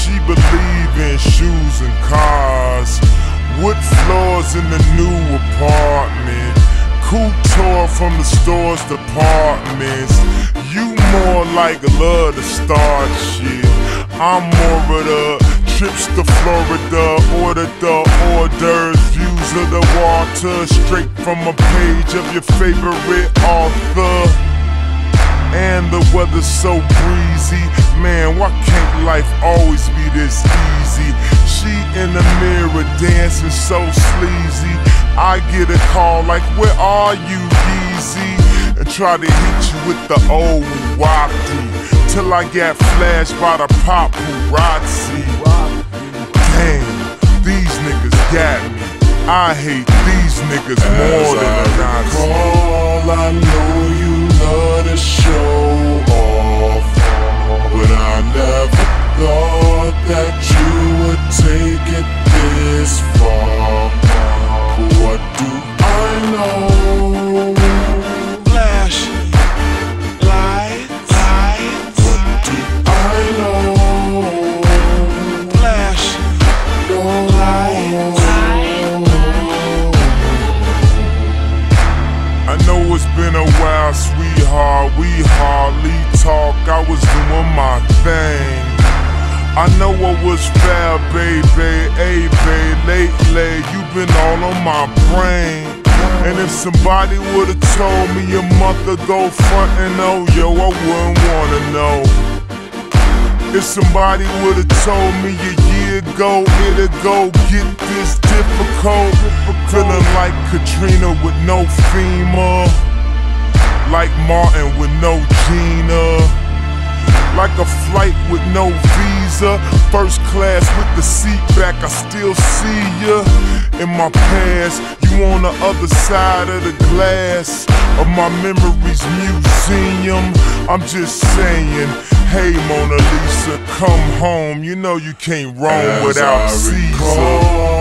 She believe in shoes and cars. Wood floors in the new apartment. Couture from the store's departments. You more like love to start shit. I'm more of the trips to Florida, order the hors d'oeuvres, views of the water, straight from a page of your favorite author. And the weather's so breezy, man, why life always be this easy? She in the mirror dancing so sleazy. I get a call like, where are you, Yeezy? And try to hit you with the old wafty. Till I get flashed by the paparazzi. Damn, these niggas got me. I hate these niggas more As than I the Nazi. recall, I know you love to show off, but I never I know I was fair, baby. Hey, babe, lately you've been all on my brain. And if somebody would've told me a month ago, front and oh, yo, I wouldn't wanna know. If somebody would've told me a year ago it'd go get this difficult, feeling like Katrina with no FEMA, like Martin with no Gina, like a flight with no visa, first class with the seat back. I still see ya in my past. You on the other side of the glass of my memories museum. I'm just saying. Hey Mona Lisa, come home. You know you can't roam As without I Caesar. recall,